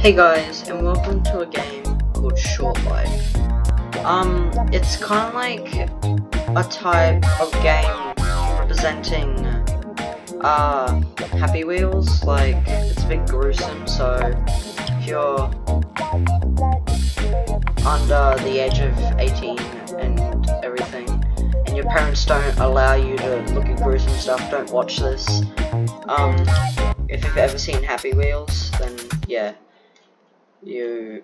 Hey guys, and welcome to a game called Short Life. Um, it's kind of like a type of game representing, uh, Happy Wheels. Like, it's a bit gruesome, so if you're under the age of 18 and everything, and your parents don't allow you to look at gruesome stuff, don't watch this. Um, if you've ever seen Happy Wheels, then yeah, you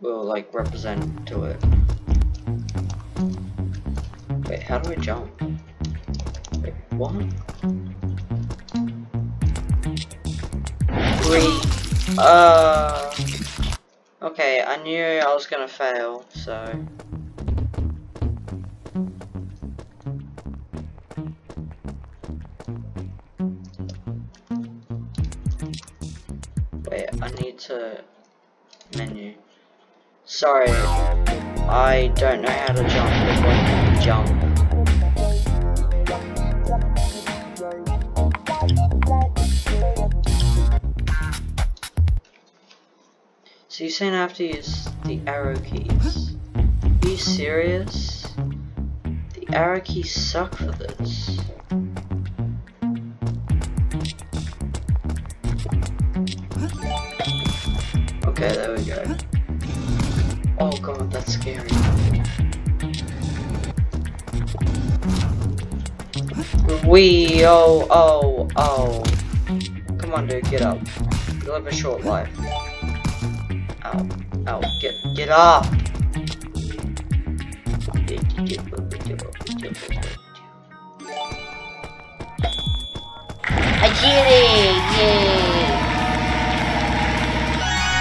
will like represent to it. Wait, how do I jump? Wait, what? Three. Uh. Okay, I knew I was gonna fail, so. Wait, I need to. Sorry, I don't know how to jump jump. So you're saying I have to use the arrow keys? Are you serious? The arrow keys suck for this. Okay, there we go. Oh god, that's scary. We oh oh oh. Come on, dude, get up. You live a short life. Ow, ow, get get up. I did it! Yay!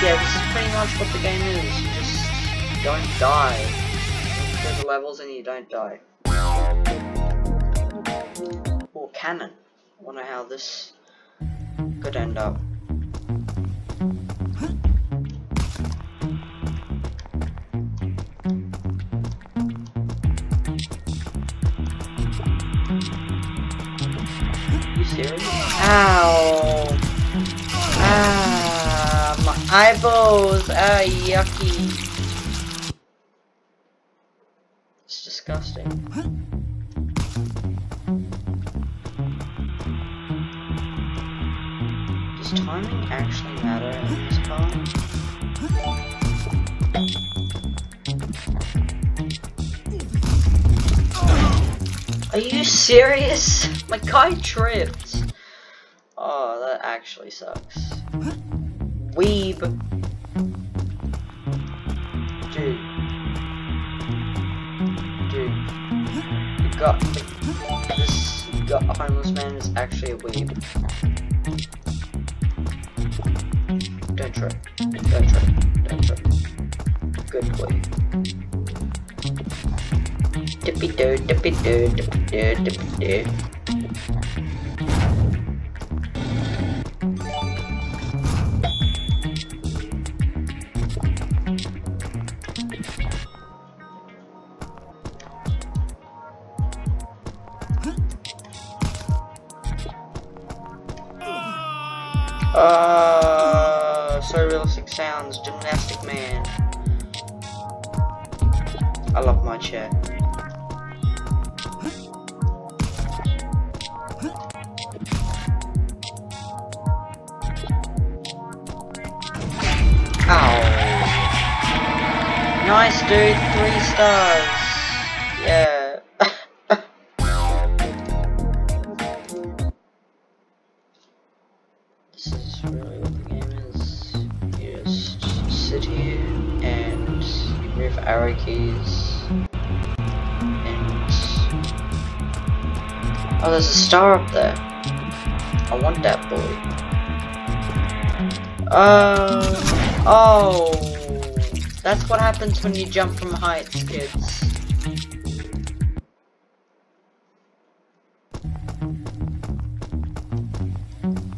yeah, this is pretty much what the game is. Don't die. You go the levels and you don't die. Or cannon. I wonder how this could end up. You serious? Ow! Ah, my eyeballs! are yucky! Disgusting. Does timing actually matter in this part? Are you serious? My guy tripped. Oh, that actually sucks. Weeb. This a homeless man is actually a weeb. Don't trip. Don't trip. Don't trip. Good boy. Dippy doo, dippy doo, dippy dippy. I love my chair. Ow. Nice dude, three stars. Yeah. This is Oh there's a star up there. I want that boy. Uh oh that's what happens when you jump from heights, kids.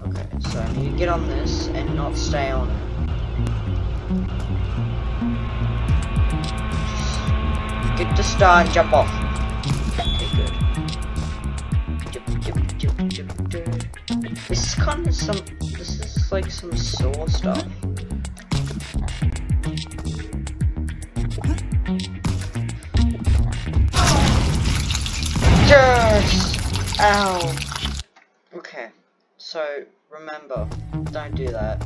Okay, so I need to get on this and not stay on it. Get the star and jump off. Okay, good. kind of some. This is like some sore stuff. Yes! Ow! Okay, so remember, don't do that.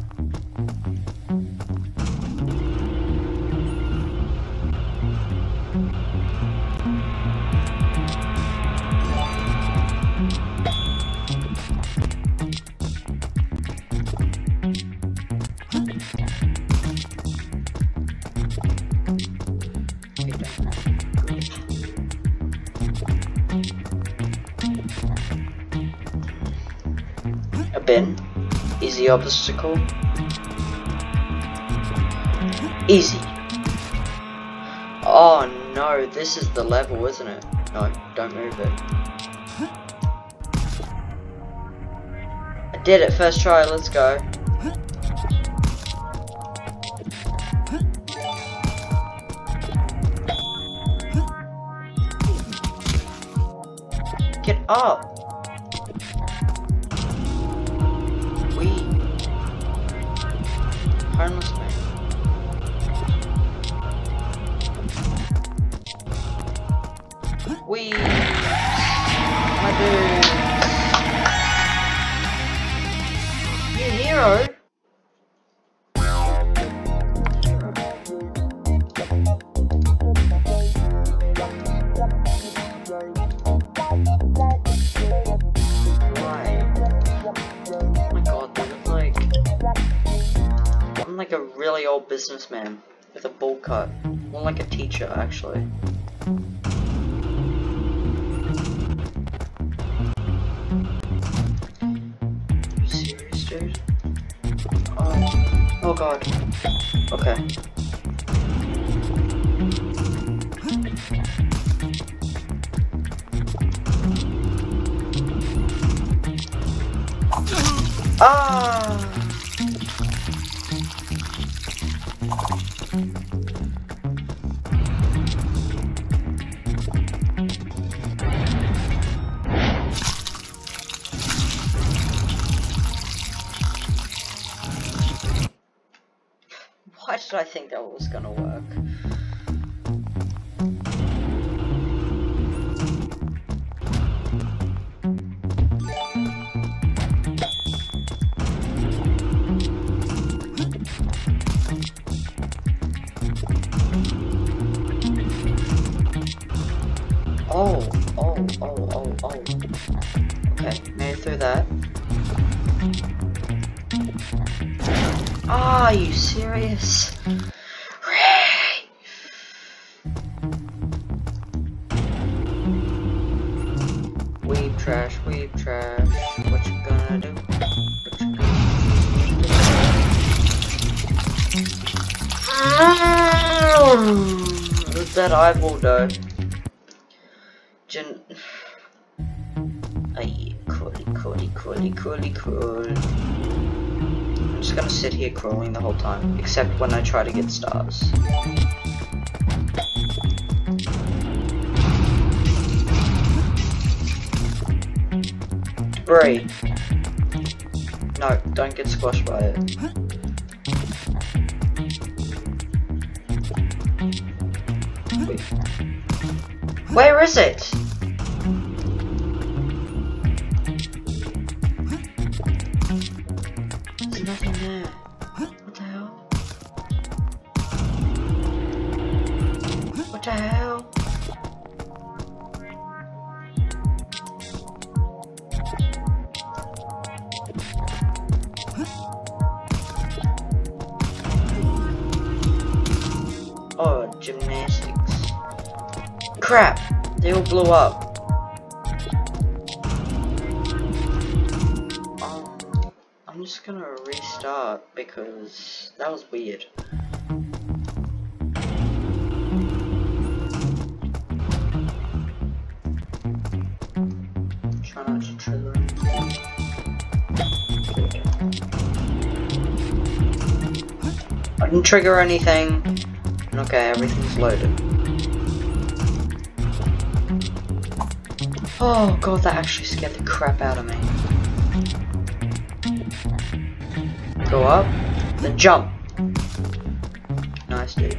A bin. Easy obstacle. Easy. Oh no, this is the level, isn't it? No, don't move it. I did it, first try, let's go. Get up! We. My dude. Old businessman with a bowl cut. More like a teacher, actually. Oh, oh god. Okay. Ah! I think that was gonna work? Are you serious? Ray! Weed trash, weed trash. What you gonna do? What you gonna do? That eyeball though? Gen. Aye, coolly, coolly, coolly, coolly, cool. I'm just gonna sit here crawling the whole time, except when I try to get stars. Debris. No, don't get squashed by it. Wait. Where is it? Hell? Oh, gymnastics. Crap! They all blew up. Um, I'm just gonna restart because that was weird. To trigger. I didn't trigger anything. Okay, everything's loaded. Oh god, that actually scared the crap out of me. Go up, then jump. Nice, dude.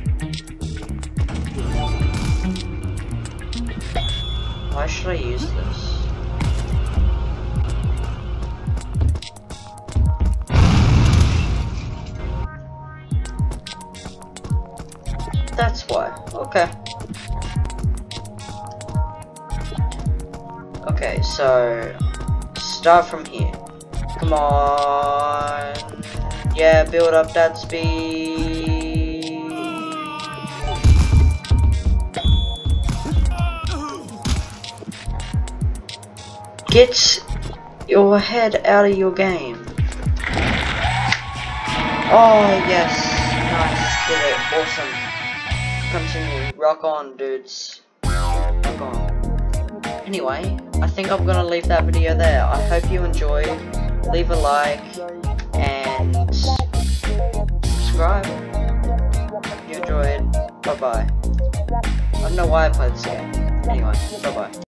Why should I use this? Why. Okay. Okay, so start from here. Come on. Yeah, build up that speed. Get your head out of your game. Oh, yes. Nice. Did it. Awesome. Continue. Rock on, dudes. Rock on. Anyway, I think I'm gonna leave that video there. I hope you enjoyed. Leave a like and subscribe if you enjoyed. Bye bye. I don't know why I played this game. Anyway, bye bye.